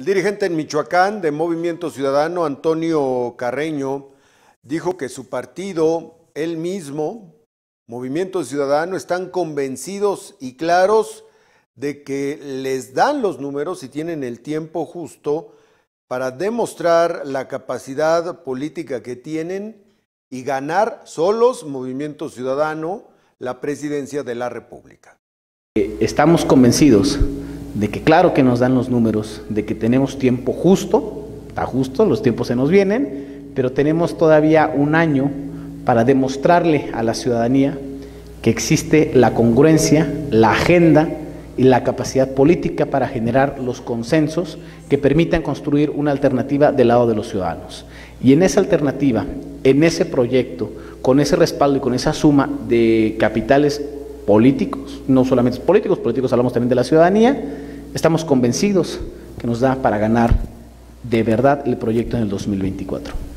El dirigente en Michoacán de Movimiento Ciudadano, Antonio Carreño, dijo que su partido, él mismo, Movimiento Ciudadano, están convencidos y claros de que les dan los números y tienen el tiempo justo para demostrar la capacidad política que tienen y ganar solos, Movimiento Ciudadano, la presidencia de la República. Estamos convencidos de que claro que nos dan los números, de que tenemos tiempo justo, está justo, los tiempos se nos vienen, pero tenemos todavía un año para demostrarle a la ciudadanía que existe la congruencia, la agenda y la capacidad política para generar los consensos que permitan construir una alternativa del lado de los ciudadanos. Y en esa alternativa, en ese proyecto, con ese respaldo y con esa suma de capitales políticos, no solamente políticos, políticos hablamos también de la ciudadanía, estamos convencidos que nos da para ganar de verdad el proyecto en el 2024.